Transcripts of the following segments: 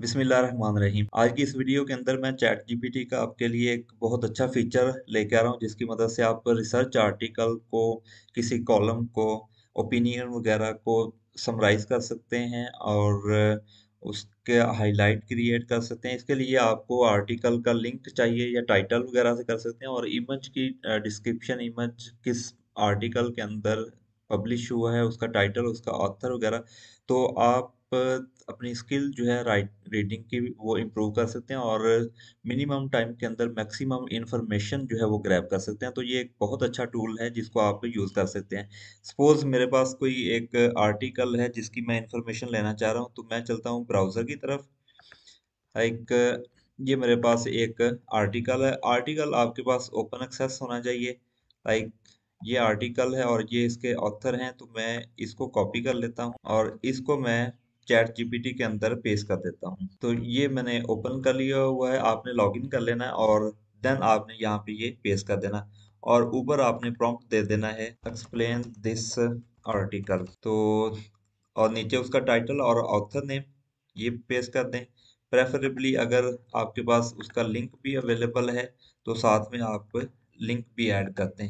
बिस्मिल्लाहिर्रहमानिर्रहीम। आज की इस वीडियो के अंदर मैं चैट जीपीटी का आपके लिए एक बहुत अच्छा फीचर लेके आ रहा हूँ, जिसकी मदद से आप रिसर्च आर्टिकल को, किसी कॉलम को, ओपिनियन वगैरह को समराइज कर सकते हैं और उसके हाईलाइट क्रिएट कर सकते हैं। इसके लिए आपको आर्टिकल का लिंक चाहिए या टाइटल वगैरह से कर सकते हैं और इमेज की डिस्क्रिप्शन इमेज किस आर्टिकल के अंदर पब्लिश हुआ है, उसका टाइटल, उसका ऑथर वगैरह। तो आप अपनी स्किल जो है राइट रीडिंग की वो इम्प्रूव कर सकते हैं और मिनिमम टाइम के अंदर मैक्सिमम इन्फॉर्मेशन जो है वो ग्रैब कर सकते हैं। तो ये एक बहुत अच्छा टूल है जिसको आप यूज़ कर सकते हैं। सपोज़ मेरे पास कोई एक आर्टिकल है जिसकी मैं इंफॉर्मेशन लेना चाह रहा हूँ तो मैं चलता हूँ ब्राउज़र की तरफ़। एक, ये मेरे पास एक आर्टिकल है। आर्टिकल आपके पास ओपन एक्सेस होना चाहिए। लाइक ये आर्टिकल है और ये इसके ऑथर हैं तो मैं इसको कॉपी कर लेता हूँ और इसको मैं चैट जीपीटी के अंदर पेश कर देता हूँ। तो ये मैंने ओपन कर लिया हुआ है, आपने लॉगिन कर लेना है और देन आपने यहाँ पे ये पेश कर देना और ऊपर आपने प्रॉम्प्ट दे देना है, एक्सप्लेन दिस आर्टिकल। तो और नीचे उसका टाइटल और ऑथर नेम, ये पेश कर दें। प्रेफरेबली अगर आपके पास उसका लिंक भी अवेलेबल है तो साथ में आप लिंक भी ऐड कर दें।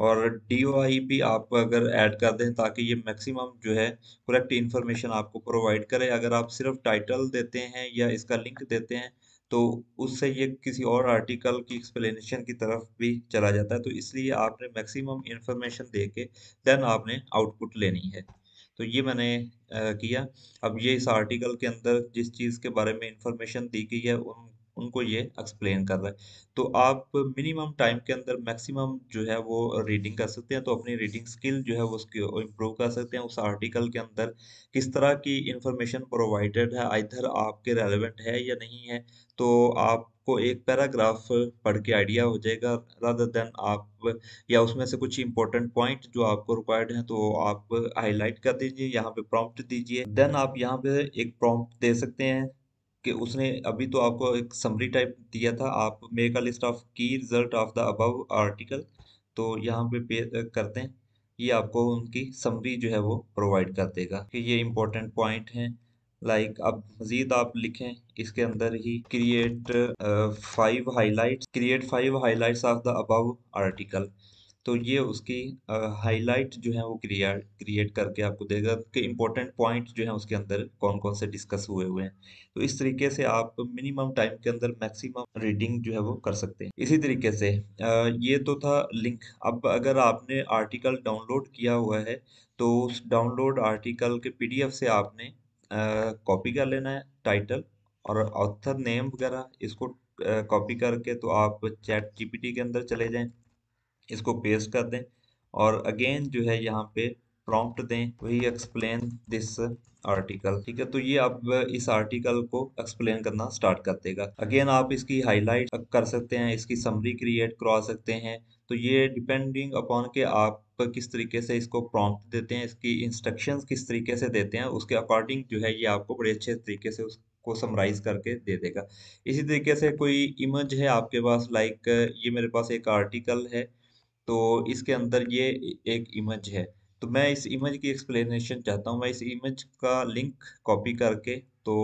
और डी ओ आई भी आप अगर ऐड कर दें ताकि ये मैक्सिमम जो है करेक्ट इन्फॉर्मेशन आपको प्रोवाइड करे। अगर आप सिर्फ़ टाइटल देते हैं या इसका लिंक देते हैं तो उससे ये किसी और आर्टिकल की एक्सप्लेनेशन की तरफ़ भी चला जाता है। तो इसलिए आपने मैक्सिमम इन्फॉर्मेशन दे के देन आपने आउटपुट लेनी है। तो ये मैंने किया। अब ये इस आर्टिकल के अंदर जिस चीज़ के बारे में इंफॉर्मेशन दी गई है, उन उनको ये एक्सप्लेन कर रहा है। तो आप मिनिमम टाइम के अंदर मैक्सिमम जो है वो रीडिंग कर सकते हैं तो अपनी रीडिंग स्किल जो है वो इम्प्रूव कर सकते हैं। उस आर्टिकल के अंदर किस तरह की इंफॉर्मेशन प्रोवाइडेड है इधर आपके रेलिवेंट है या नहीं है तो आपको एक पैराग्राफ पढ़ के आइडिया हो जाएगा रादर देन आप या उसमें से कुछ इंपॉर्टेंट पॉइंट जो आपको रिक्वायर्ड है तो आप हाईलाइट कर दीजिए, यहाँ पे प्रॉम्प्ट दीजिए। देन आप यहाँ पे एक प्रॉम्प्ट दे सकते हैं कि उसने अभी तो आपको एक समरी टाइप दिया था, आप make a list of key result of the above article तो यहाँ पे पे करते हैं। ये आपको उनकी समरी जो है वो प्रोवाइड कर देगा कि ये इंपॉर्टेंट पॉइंट हैं। लाइक अब मजीद आप लिखें, इसके अंदर ही create five highlights create five highlights of the above article तो ये उसकी हाईलाइट जो है वो क्रिएट क्रिएट करके आपको देगा कि इम्पोर्टेंट पॉइंट जो है उसके अंदर कौन कौन से डिस्कस हुए हुए हैं। तो इस तरीके से आप मिनिमम टाइम के अंदर मैक्सिमम रीडिंग जो है वो कर सकते हैं। इसी तरीके से ये तो था लिंक अब अगर आपने आर्टिकल डाउनलोड किया हुआ है तो उस डाउनलोड आर्टिकल के पीडीएफ से आपने कॉपी कर लेना है टाइटल और ऑथर नेम वगैरह, इसको कॉपी करके तो आप चैट जीपीटी के अंदर चले जाएँ। इसको पेस्ट कर दें और अगेन जो है यहाँ पे प्रॉम्प्ट दें, वही एक्सप्लेन दिस आर्टिकल ठीक है? तो ये आप इस आर्टिकल को एक्सप्लेन करना स्टार्ट कर देगा। अगेन आप इसकी हाईलाइट कर सकते हैं, इसकी समरी क्रिएट करवा सकते हैं। तो ये डिपेंडिंग अपॉन के आप किस तरीके से इसको प्रॉम्प्ट देते हैं, इसकी इंस्ट्रक्शंस किस तरीके से देते हैं, उसके अकॉर्डिंग जो है ये आपको बड़े अच्छे तरीके से उसको समराइज करके दे देगा। इसी तरीके से कोई इमेज है आपके पास लाइक ये मेरे पास एक आर्टिकल है तो इसके अंदर ये एक इमेज है। तो मैं इस इमेज की एक्सप्लेनेशन चाहता हूँ। मैं इस इमेज का लिंक कॉपी करके तो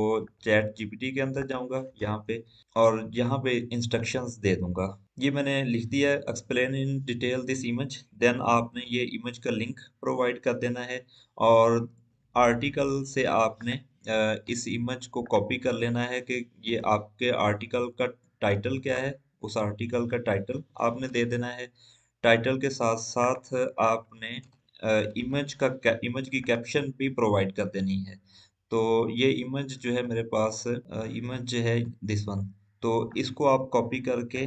चैट जीपीटी के अंदर जाऊँगा, यहाँ पे, और यहाँ पे इंस्ट्रक्शंस दे दूँगा। ये मैंने लिख दिया है explain in detail this image then आपने ये इमेज का लिंक प्रोवाइड कर देना है, और आर्टिकल से आपने इस इमेज को कॉपी कर लेना है कि ये आपके आर्टिकल का टाइटल क्या है, उस आर्टिकल का टाइटल आपने दे देना है। टाइटल के साथ साथ आपने इमेज का इमेज की कैप्शन भी प्रोवाइड कर देनी है। तो ये इमेज जो है मेरे पास इमेज है दिस वन तो इसको आप कॉपी करके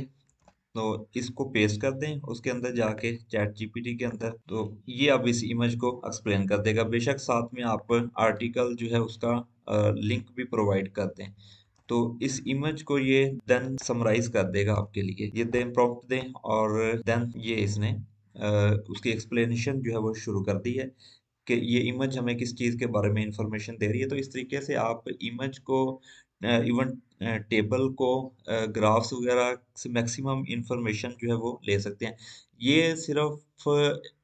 तो इसको पेस्ट कर दें उसके अंदर जाके चैट जीपीटी के अंदर। तो ये अब इस इमेज को एक्सप्लेन कर देगा। बेशक साथ में आप आर्टिकल जो है उसका लिंक भी प्रोवाइड कर दें। तो इस इमेज को ये देन समराइज कर देगा आपके लिए। ये देन प्रॉम्प्ट दें और देन ये इसने उसकी एक्सप्लेनेशन जो है वो शुरू कर दी है कि ये इमेज हमें किस चीज़ के बारे में इंफॉर्मेशन दे रही है। तो इस तरीके से आप इमेज को इवन टेबल को ग्राफ्स वगैरह से मैक्सिमम इंफॉर्मेशन जो है वो ले सकते हैं। ये सिर्फ़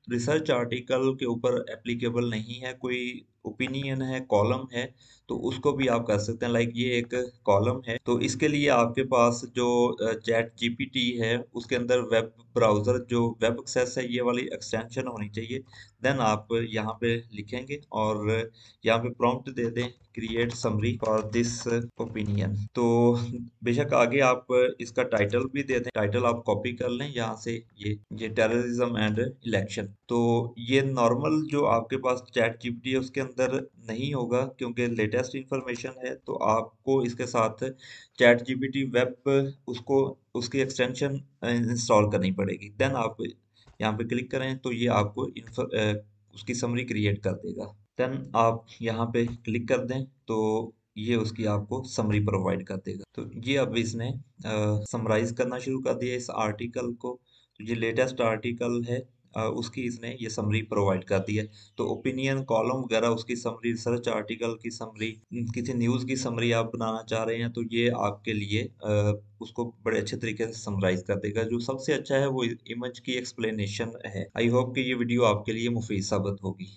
रिसर्च आर्टिकल के ऊपर एप्लीकेबल नहीं है, कोई ओपिनियन है कॉलम है तो उसको भी आप कर सकते हैं। लाइक ये एक कॉलम है तो इसके लिए आपके पास जो चैट जीपीटी है, उसके अंदर वेब ब्राउज़र जो वेब एक्सेस है, ये वाली एक्सटेंशन होनी चाहिए। देन आप यहाँ पे लिखेंगे और यहाँ पे प्रॉम्प्ट दे दें create summary for this opinion तो बेशक आगे आप इसका टाइटल भी दे दें। टाइटल आप कॉपी कर लें, यहाँ से ये ये टेररिज्म एंड इलेक्शन तो ये नॉर्मल जो आपके पास चैट जीपीटी है, उसके अंदर नहीं होगा क्योंकि लेटेस्ट इन्फॉर्मेशन है तो आपको इसके साथ चैट जीपीटी वेब उसको, उसकी एक्सटेंशन इंस्टॉल करनी पड़ेगी। देन आप यहाँ पे क्लिक करें तो ये आपको उसकी समरी क्रिएट कर देगा। देन आप यहाँ पे क्लिक कर दें तो ये उसकी आपको समरी प्रोवाइड कर देगा। तो ये अब इसने समराइज करना शुरू कर दिया इस आर्टिकल को। तो ये लेटेस्ट आर्टिकल है। उसकी इसने ये समरी प्रोवाइड कर दी है। तो ओपिनियन कॉलम वगैरह, उसकी समरी रिसर्च आर्टिकल की समरी किसी न्यूज़ की समरी आप बनाना चाह रहे हैं तो ये आपके लिए उसको बड़े अच्छे तरीके से समराइज कर देगा। जो सबसे अच्छा है वो इमेज की एक्सप्लेनेशन है। आई होप कि ये वीडियो आपके लिए मुफीद साबित होगी।